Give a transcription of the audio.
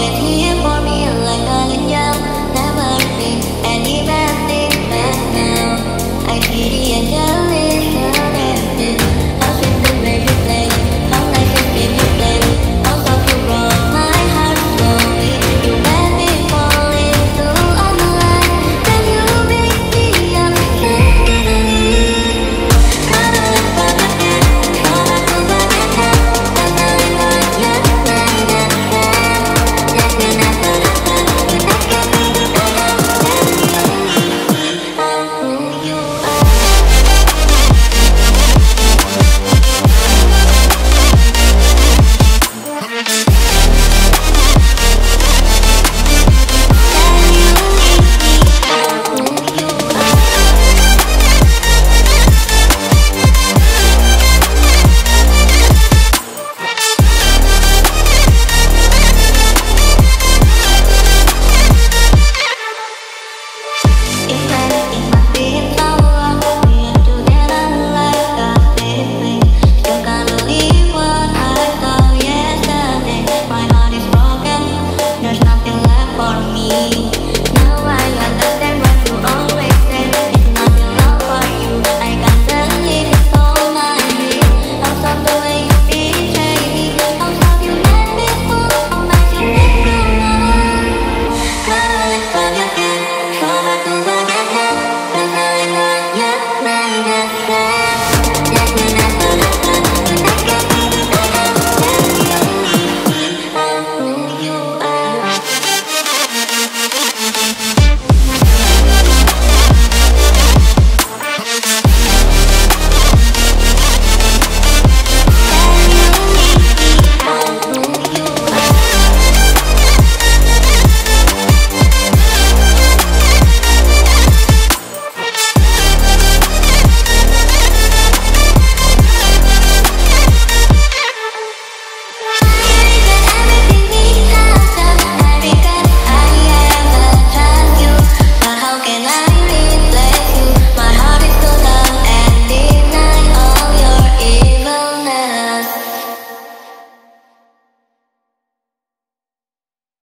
with him. Bye.